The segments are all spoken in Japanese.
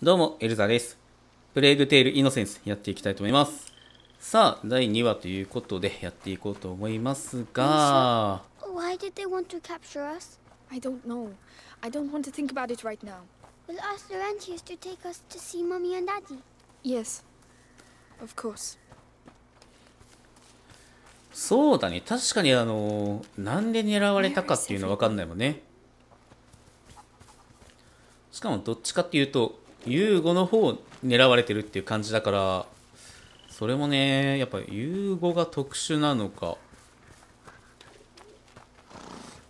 どうも、エルザです。プレイグテールイノセンスやっていきたいと思います。さあ、第2話ということでやっていこうと思いますが、Why did they want to capture us? I don't know. I don't want to think about it right now. We'll ask Laurentius to take us to see Mummy and Daddy. Yes. Of course. そうだね、確かにあの、なんで狙われたかっていうのは分かんないもんね。しかもどっちかっていうと、ユーゴの方を狙われてるっていう感じだから、それもね、やっぱユーゴが特殊なのか、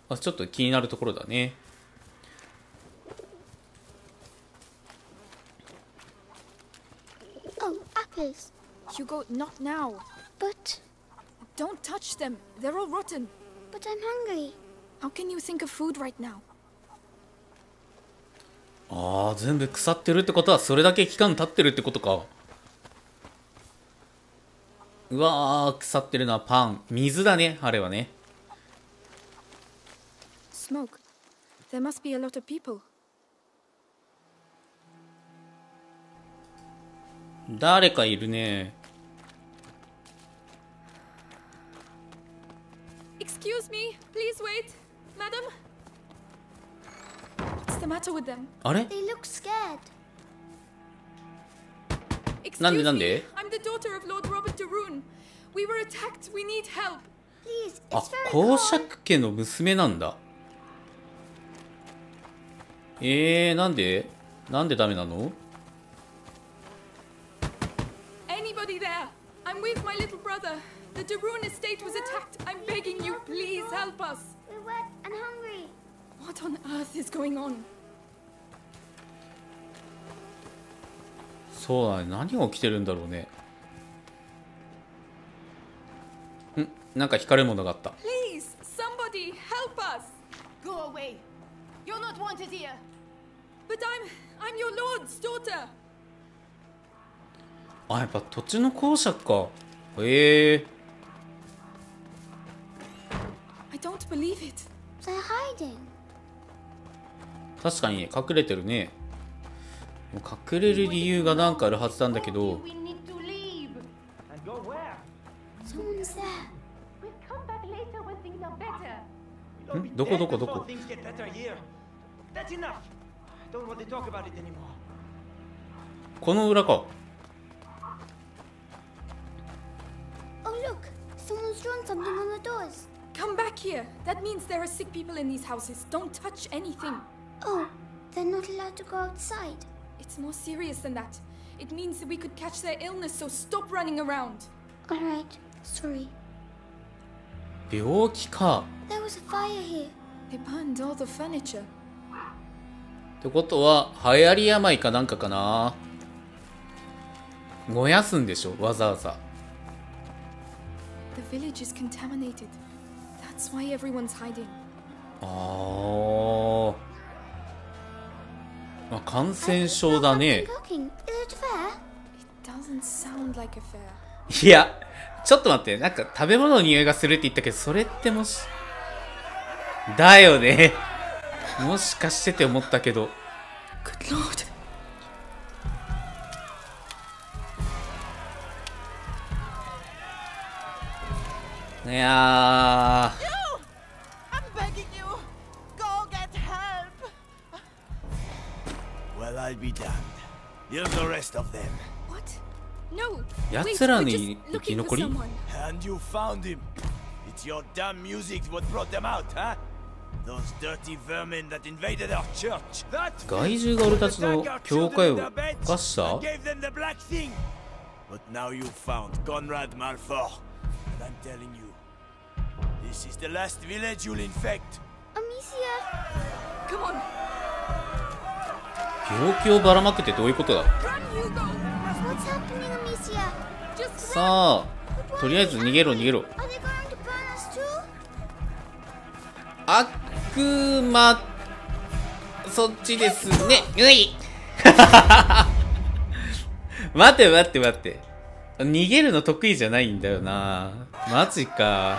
あちょっと気になるところだね。Oh, apples. Hugo, not now. But, Don't touch them. They're all rotten. but I'm hungry. How can you think of food right now? あー全部腐ってるってことはそれだけ期間経ってるってことか。うわー腐ってるのはパン。水だねあれはね。スモーク There must be a lot of people. 誰かいるね。Excuse me, please wait, madam? What's the matter with them? あれ They look scared. Excuse なんでなん me. で I'm the daughter of Lord Robert de Rune. We were attacked. We need help. Please, あ it's very 公 cold. 爵家の娘なんだ。えー、なんでなんでダメなの Anybody there? I'm with my little brother. The de Rune estate was attacked. I'm begging you, please help us. What on earth is going on? そうだね。何が起きてるんだろうね。んなんか光るものがあった。Please, somebody help us. Go away. You're not wanted here. But I'm I'm your lord's daughter. あ、やっぱ土地の公爵か。ええ I don't believe it. They're hiding. 確かに隠れてるね。隠れる理由がなんかあるはずなんだけど、Hmm? Don't want to talk about it anymore. この裏か。Oh. Someone's drawn something on the doors. Come back here. That means there are sick people in these houses. Don't touch anything. Oh, they're not allowed to go outside. It's more serious than that. It means that we could catch their illness, so stop running around. All right. Sorry. 病気か。There was a fire here. They burned all the furniture. ってことは、流行り病かなんかかな。燃やすんでしょわざわざ。The village is contaminated. That's why everyone's hiding. あー。まあ、感染症だね.いや、ちょっと待って。なんか食べ物の匂いがするって言ったけど、それってもし、だよね。もしかしてって思ったけど。いやー。I'll be damned. Here's the rest of them. What? No. や Wait, つら we're に just 生き looking 残 for り someone. And you found him. It's your damn music what brought them out, huh? Those dirty vermin that invaded our church. That 害獣が俺たちの教会 children を犯した gave them the black thing. But now you found Conrad Malfour. And I'm telling you, this is the last village you'll infect. Amicia. Come on. 病気をばらまくってどういうことだ？さあとりあえず逃げろ逃げろ。悪魔そっちですね。うい。待て待って待って。逃げるの得意じゃないんだよな。マジか。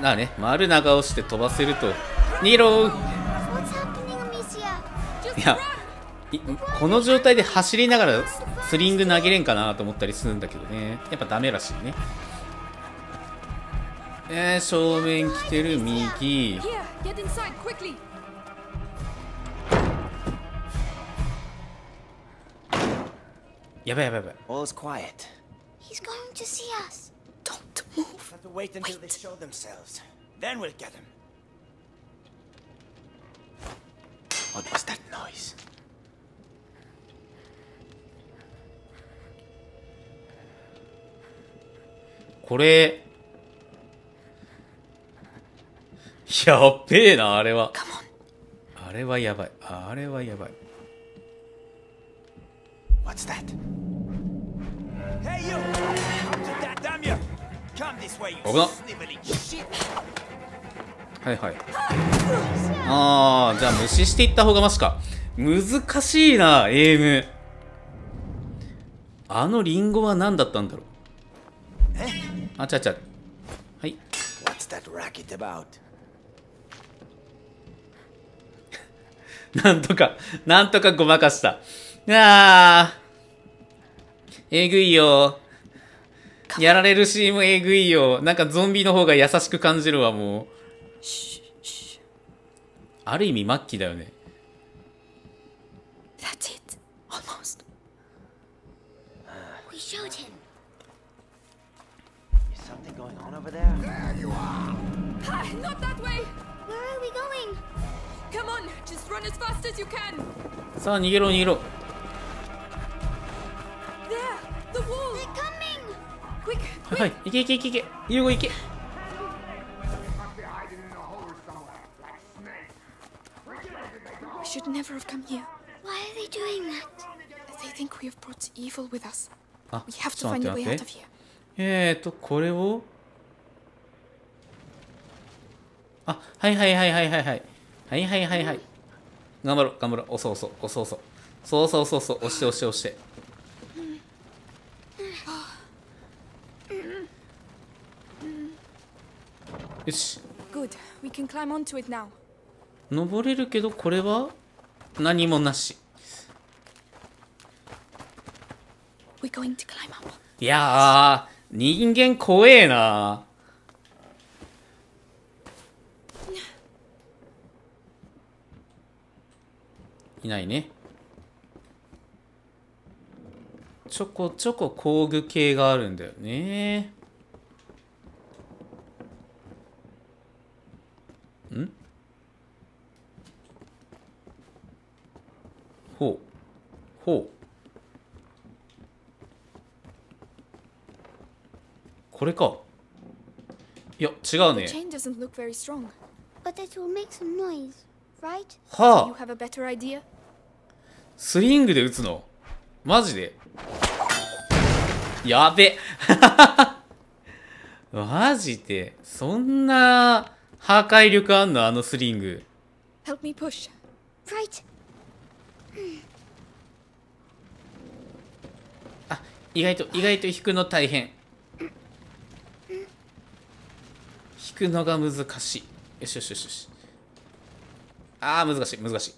なあね丸長押して飛ばせると。ニロー。Happening, Amicia? いやいこの状態で走りながらスリング投げれんかなと思ったりするんだけどね。やっぱダメらしいね。えー、正面来てる右.やばいやばいやばい move. Have to wait until they show themselves. Then we'll get them. What was that noise? これやっべえなあれはあれはやばいあれはやばい What's that? Hey, you! Sniveling shit! はいはい。ああじゃあ無視していった方がマシか。難しいなエイム。あのリンゴは何だったんだろう。あちゃちゃはい?なんとかなんとかごまかした。あー。えぐいよやられるシーンもえぐいよなんかゾンビの方が優しく感じるわもうある意味末期だよね That's it. Almost. We showed him. Is something going on over there? Ah, not that way. Where are we going? Come on, just run as fast as you can. さあ逃げろ逃げろはいいけいけいけいけユーゴいけあ、ちょっと待って待って。えーと、これをあ、はいはいはいはいはいはい。はいはいはいはい。頑張ろう、頑張ろう。押そう押そう、押そう押そう。そうそうそうそう、押して押して押して。よし Good. We can climb onto it now. 登れるけどこれは何もなし.いやー人間怖えないないねちょこちょこ工具系があるんだよねんほうほうこれかいや違うね chain doesn't look very strong. But it will make some noise, right? は You あ have a better idea? スリングで撃つのマジでやべマジでそんな破壊力あんのあのスリング。Help me push. Right. あ意外と意外と引くの大変。引くのが難しい。よしよしよしよし。あー難しい難しい。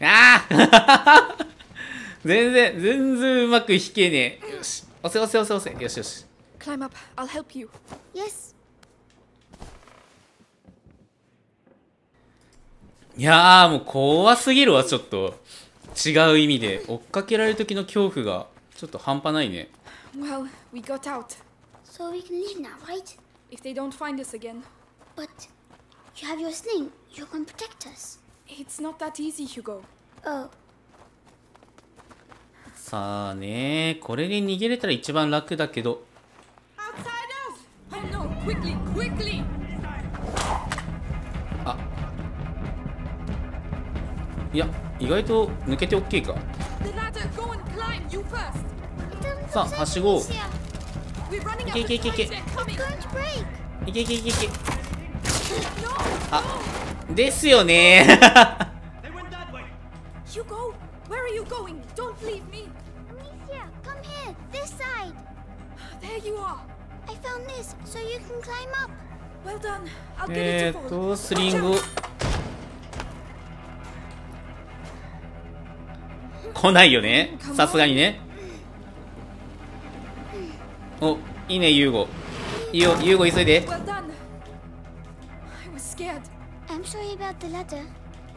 ああ 全然全然うまく引けねえ。よし。押せ押せ押せ押せ。よしよし。Climb up. I'll help you. Yes. いやーもう怖すぎるわちょっと違う意味で追っかけられる時の恐怖がちょっと半端ないね Well, we got out. So we can leave now, right? If they don't find us again, But you have your sling. You can protect us. it's not that easy, Hugo. Oh, さあねこれで逃げれたら一番楽だけど Oh no, quickly, quickly! いや、意外と抜けて OK か。さあ、はしご。いけいけいけいけ。いけいけ。あですよね。えっとスリング。来ないよねさすがにねおいいねユーゴいいよユーゴ急いで. I'm sorry about the letter.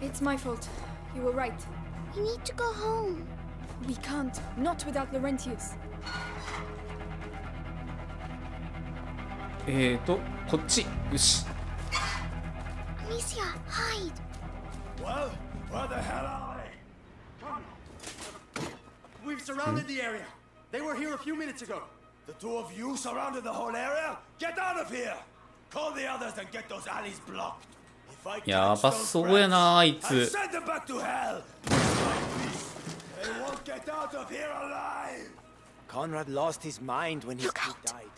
It's my fault. You were right. We need to go home. We can't. Not without Laurentius. えーっとこっちよし Amicia, hide. Well, where the hell are? We've surrounded hmm? the area. They were here a few minutes ago. The two of you surrounded the whole area? Get out of here! Call the others and get those alleys blocked. If I yeah, catch those rats, I'll send them back to hell! They won't get out of here alive! Conrad lost his mind when his kid died.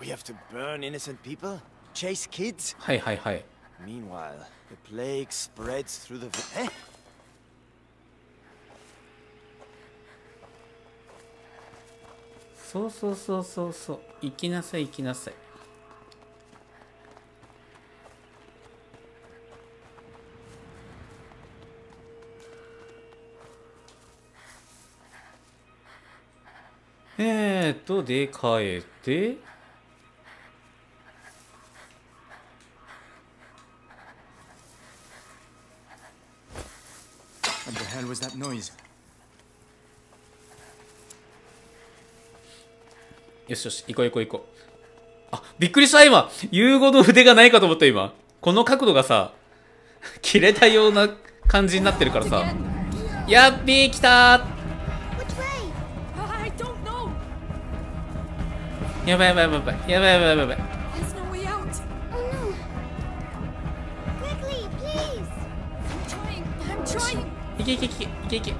We have to burn innocent people? Chase kids? Hi, hi, hi. Meanwhile, the plague spreads through the... Eh? そうそうそうそうそう。行きなさい行きなさい。えーっとで帰って。What the hell was that noise? よしよし、行こう行こう行こう。あ、びっくりした今。融合の筆がないかと思った今。この角度がさ、切れたような感じになってるからさ。やっぴー来たやばいやばいやばいやばい。やばいやばいやばい。いけいけいけいけいけ。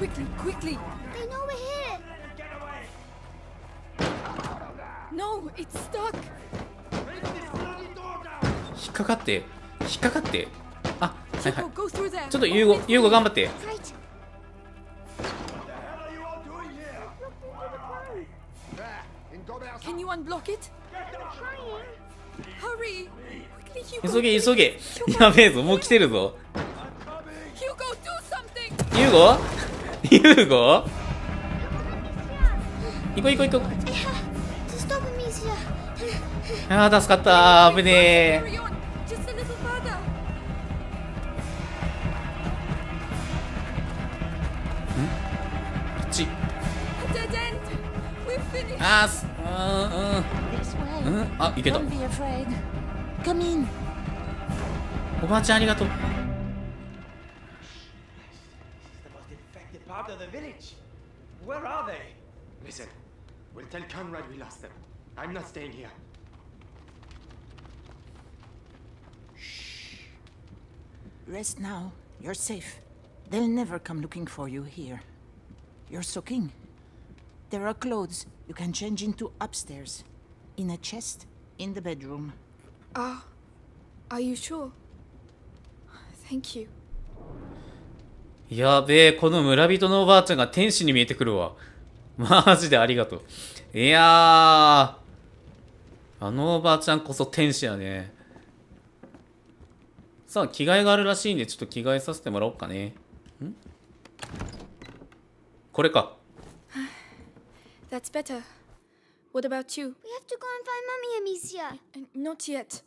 Quickly, quickly. They know we're here. No, it's stuck. 引っかかって引っかかってあはいはい Hugo, go through there. ちょっとユーゴユーゴ頑張って? Can you unblock it? 急げ急げやべえぞもう来てるぞ!ユーゴユーゴああ助かった。危ねえ。あんあっいけた。おばあちゃんありがとう。Infected of the village. Where are they? Listen, we'll tell Conrad we lost them. I'm not staying here. Shh. Rest now. You're safe. They'll never come looking for you here. You're soaking. There are clothes you can change into upstairs. In a chest in the bedroom. Ah, are you sure? Thank you. やべえこの村人のおばあちゃんが天使に見えてくるわマジでありがとういやーあのおばあちゃんこそ天使やねさあ着替えがあるらしいんでちょっと着替えさせてもらおうかねんこれか That's better. What about you? We have to go and find Mummy Amicia. Uh, Not yet.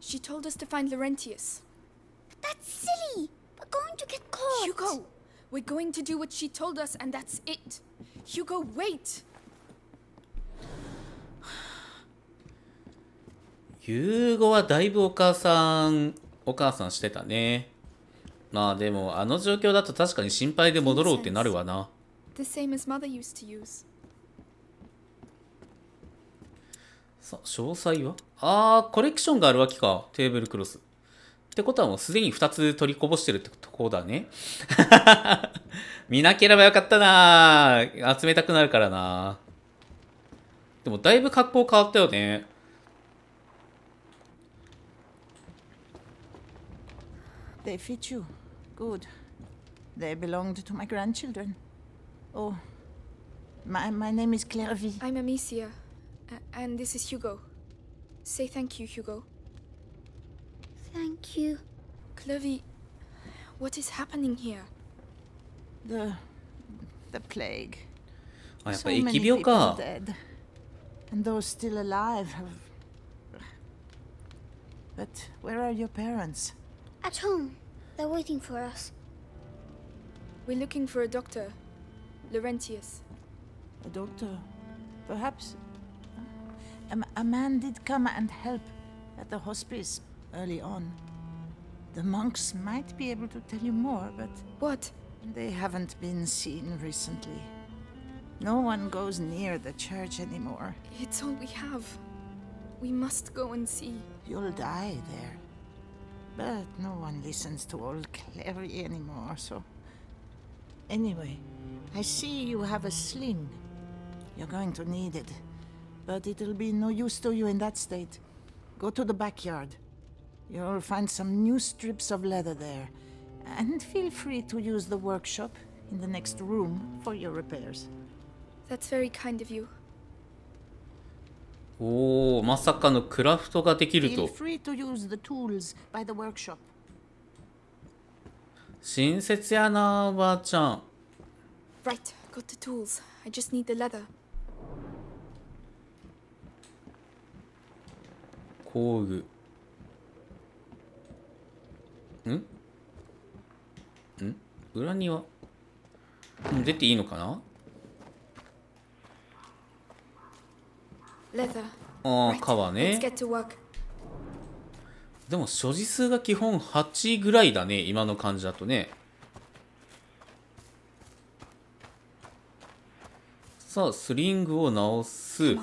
She told us to find Laurentius. That's silly. We're going to get caught. Hugo, we're going to do what she told us, and that's it. Hugo, wait. ゆうごはだいぶお母さんお母さんしてたねまあでもあの状況だと確かに心配で戻ろうってなるわな The same as mother used to use. さあ詳細はあーコレクションがあるわけかテーブルクロスってことはもうすでに2つ取りこぼしてるってとこだね見なければよかったな集めたくなるからなでもだいぶ格好変わったよね They fit you. Good. They belonged to my grandchildren. Oh, My, my name is Clairvy. I'm Amicia, and this is Hugo. Say thank you, Hugo. Thank you. Clovy, what is happening here? The... the plague. Oh, so many people dead. And those still alive have... But where are your parents? At home. They're waiting for us. We're looking for a doctor. Laurentius. A doctor? Perhaps... A, a man did come and help at the hospice, early on. The monks might be able to tell you more, but What? they haven't been seen recently. No one goes near the church anymore. It's all we have. We must go and see. You'll die there. But no one listens to old Clary anymore, so. Anyway, I see you have a sling. You're going to need it. But it'll be no use to you in that state. Go to the backyard. You'll find some new strips of leather there. And feel free to use the workshop in the next room for your repairs. That's very kind of you. おおまさかのクラフトができる Feel と free to use the tools by the workshop. 親切やなおばあちゃん Right, got the tools. I just need the leather. 工具ん？ん？裏庭？うん出ていいのかな？ああ let's ね.でも所持数が基本8ぐらいだね今の感じだとね。さあスリングを直す.は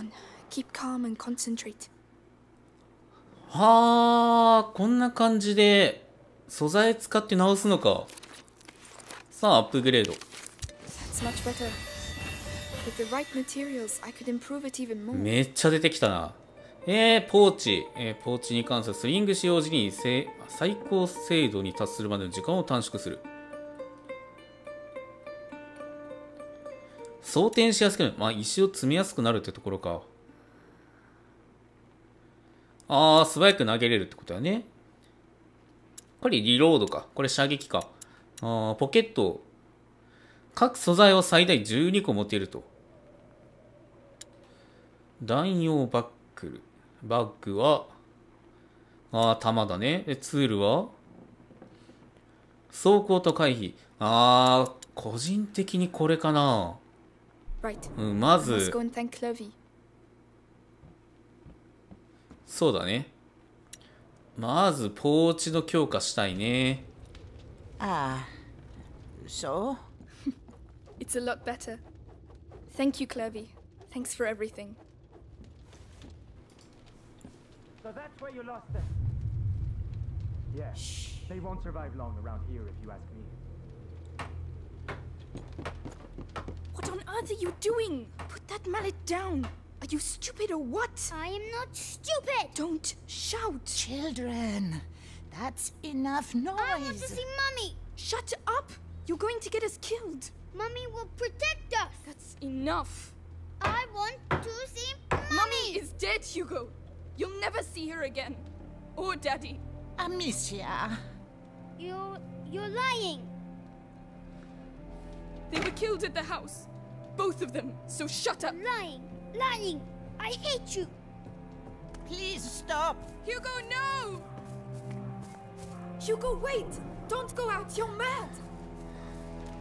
あこんな感じで素材使って直すのか。さあアップグレード。Right. めっちゃ出てきたな。えー、ポーチ、えーポーチに関するスリング使用時にせ最高精度に達するまでの時間を短縮する。装填しやすくなる。まあ石を積みやすくなるってところか。ああ素早く投げれるってことだねこれリロードかこれ射撃かあーポケット各素材を最大12個持っていると弾用バックル。バッグは、ああ、弾だね。で、ツールは、走行と回避。ああ、個人的にこれかな。Right. うん、まず.そうだね。まず、ポーチの強化したいね。 Ah. So? It's a lot better. Thank you, Clovey. Thanks for everything. So that's where you lost them. Yeah. They won't survive long around here if you ask me. What on earth are you doing? Put that mallet down. Are you stupid or what? I am not stupid. Don't shout. Children, that's enough noise. I want to see Mummy. Shut up. You're going to get us killed. Mummy will protect us. That's enough. I want to see Mummy. Mummy is dead, Hugo. You'll never see her again. Or Daddy. Amicia. You, you're lying. They were killed at the house. Both of them. So shut up. Lying. Lying. I hate you. Please stop. Hugo, no! Hugo, wait! Don't go out. You're mad.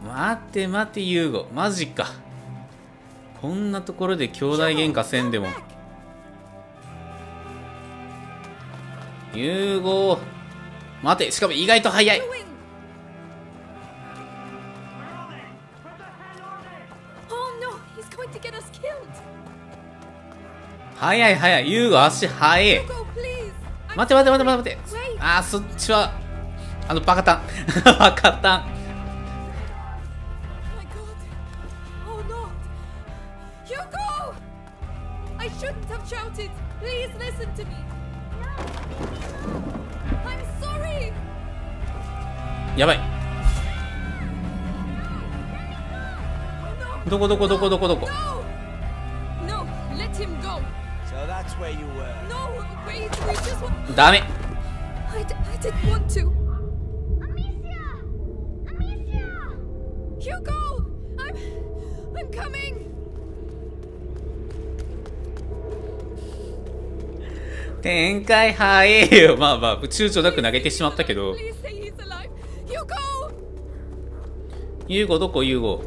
待って待って、ユーゴ。マジか。こんなところで兄弟喧嘩せんでも。ユーゴ。待て、しかも意外と早い。早い早い。ユウゴ、足早い。待って待って待って待って待って。あー、そっちは、あの、バカタン。バカタン。やばいどこどこどこどこどこ。No! ダメアミシア展開早いよまあまあ躊躇なく投げてしまったけど。ユーゴどこ？ユーゴ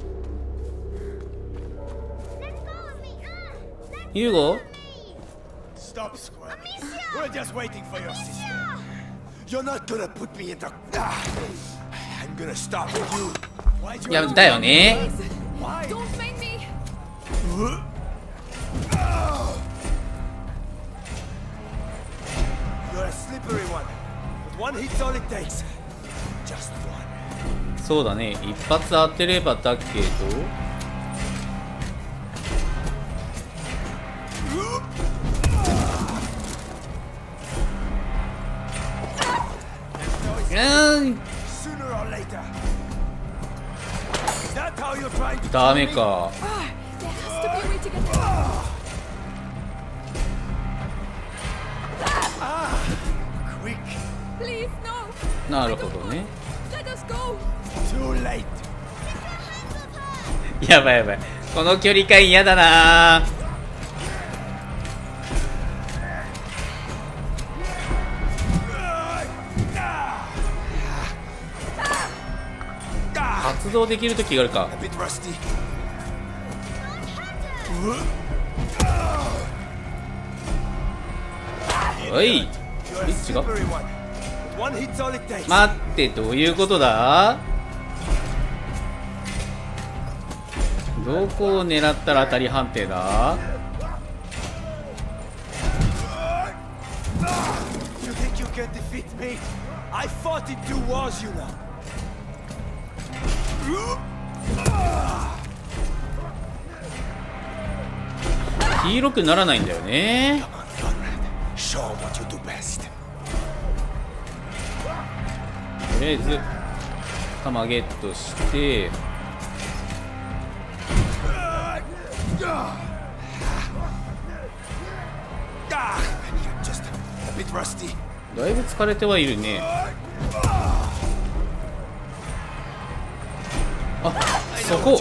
ユーゴ just waiting for your sister. You're not gonna put me in the. Ah, I'm gonna stop you. Why'd you いやだよね Why? Don't make me! You're a slippery one. But one hit's all it takes. Just one. そうだね一発当てればだけどダメか。なるほどね。やばいやばい。この距離感嫌だな。ー造できる時があるか。おいえ違待ってどういうことだ？どこを狙ったら当たり判定だ？黄色くならないんだよね。とりあえず、玉ゲットして。だいぶ疲れてはいるね。そこ。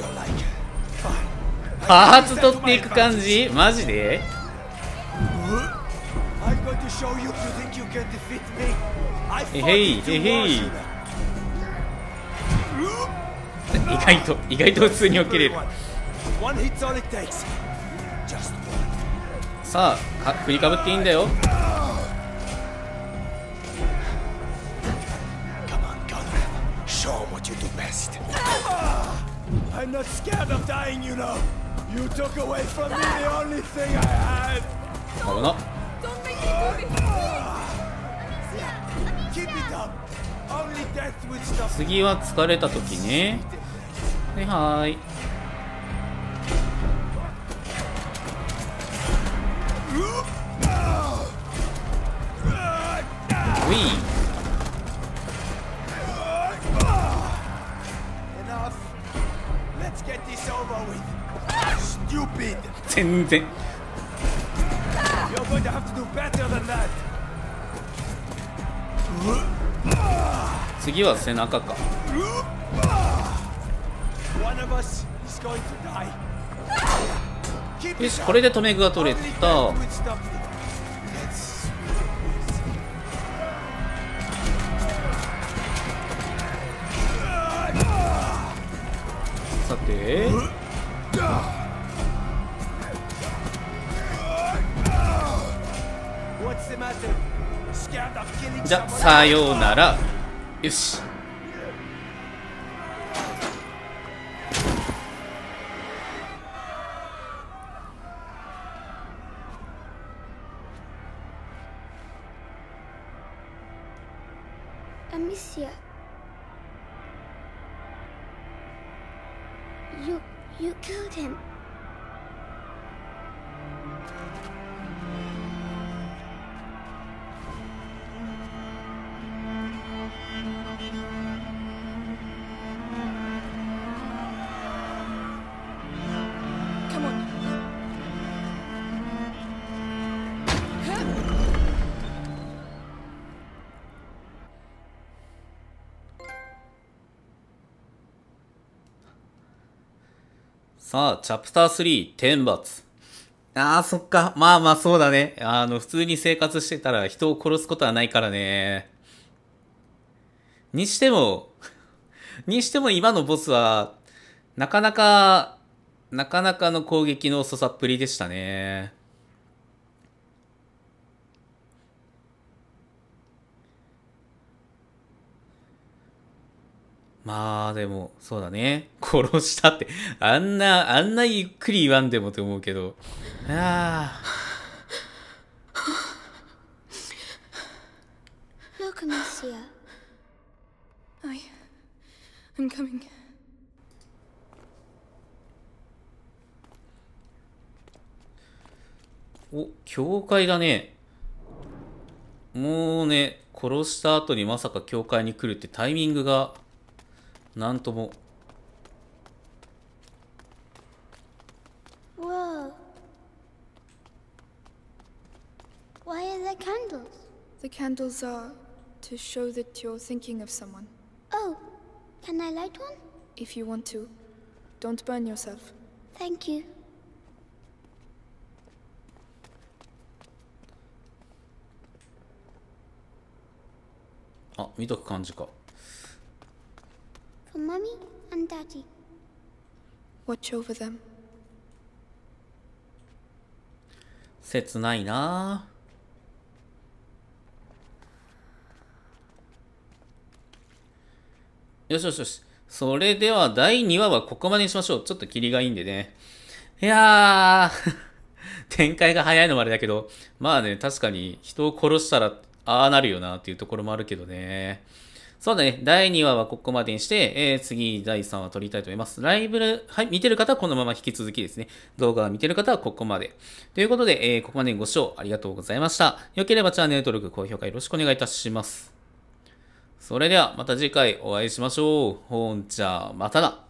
パーツ取っていく感じ？マジで？えへいえへい。意外と意外と普通に起きれる。さあか振りかぶっていいんだよ。Best. I'm not scared of dying, you know. You took away from me the only thing I had. 危な Don't make me do this! Keep it up. Only death will stop. 次は疲れた時ねはいはーいうい Enough. 全然。次は背中か。よしこれで止め具が取れた。さて。じゃさようなら。よし。さあ、チャプター3、天罰。ああ、そっか。まあまあそうだね。あの、普通に生活してたら人を殺すことはないからね。にしても、にしても今のボスは、なかなか、なかなかの攻撃の遅さっぷりでしたね。まあでも、そうだね。殺したって。あんな、あんなゆっくり言わんでもって思うけど。ああ。Look, Amicia. I. I'm coming. お、教会だね。もうね、殺した後にまさか教会に来るってタイミングが、なんとも。Whoa. Why are there candles? The candles are to show that you're thinking of someone. Oh, can I light one? If you want to, don't burn yourself. Thank you. あ、見とく感じか。For Mummy and Daddy. Watch over them. 切ないなよしよしよし。それでは第2話はここまでにしましょう。ちょっとキリがいいんでね。いやー、展開が早いのもあれだけど、まあね、確かに人を殺したら、ああなるよなっていうところもあるけどね。そうだね。第2話はここまでにして、えー、次、第3話撮りたいと思います。ライブル、はい、見てる方はこのまま引き続きですね。動画を見てる方はここまで。ということで、えー、ここまでにご視聴ありがとうございました。良ければチャンネル登録、高評価よろしくお願いいたします。それでは、また次回お会いしましょう。ほんじゃ、またな。